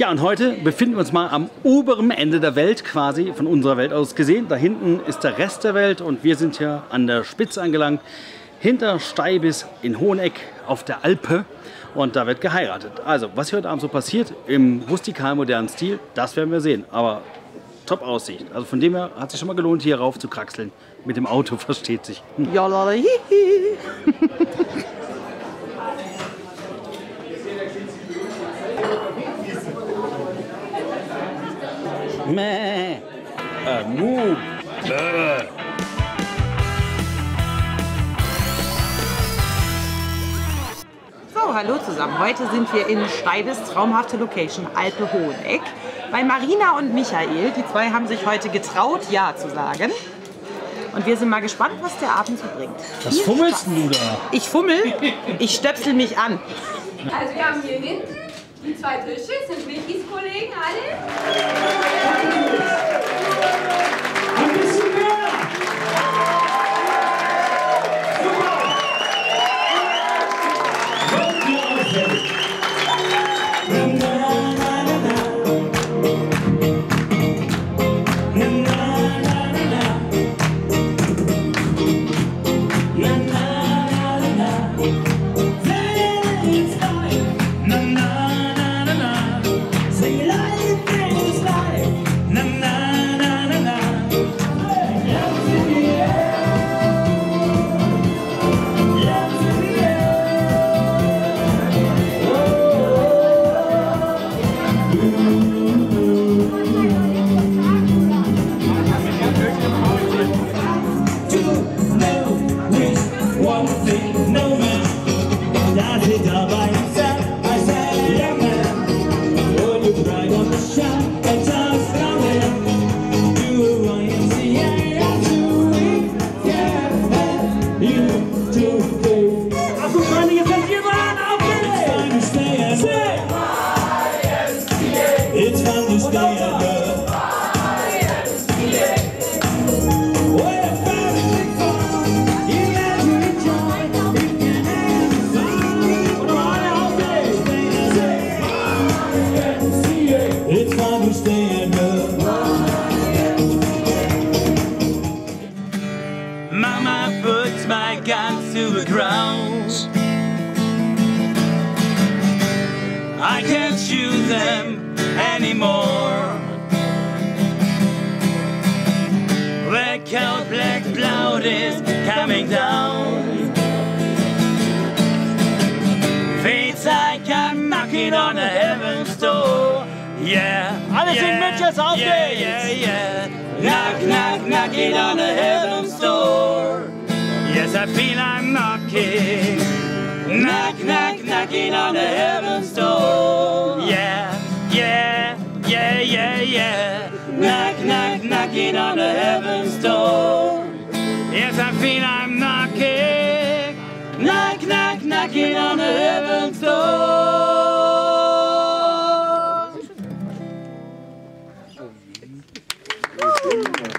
Tja, und heute befinden wir uns mal am oberen Ende der Welt, quasi von unserer Welt aus gesehen. Da hinten ist der Rest der Welt und wir sind hier an der Spitze angelangt. Hinter Steibis in Hoheneck auf der Alpe und da wird geheiratet. Also, was hier heute Abend so passiert im rustikal modernen Stil, das werden wir sehen. Aber top Aussicht. Also von dem her hat sich schon mal gelohnt, hier rauf zu kraxeln. Mit dem Auto versteht sich. Hm. Mäh. Äh, mu. Bäh. So, hallo zusammen. Heute sind wir in Steibes traumhafte Location Alpe Hoheneck bei Marina und Michael. Die zwei haben sich heute getraut, Ja zu sagen. Und wir sind mal gespannt, was der Abend so bringt. Was Viel fummelst Spaß. du da? Ich fummel, ich stöpsel mich an. Also wir haben hier hinten die zwei Tische, sind Vickys Kollegen alle. Man Mama puts my guns to the ground. I can't shoot them anymore. The cold black cloud is coming down. Fates I come knocking on the heaven's door. Yeah. Alle yeah, singen mit, jetzt auf Yeah, geht's. yeah, yeah. Knock, knock, knocking on the heaven's door. Yes, I feel I'm knocking. Knock, knock, knocking on the heaven's door. Yeah, yeah, yeah, yeah, yeah. Knock, knock, knocking on the heaven's door. Yes, I feel I'm knocking. Knock, knock, knocking on the heaven's door. Woo!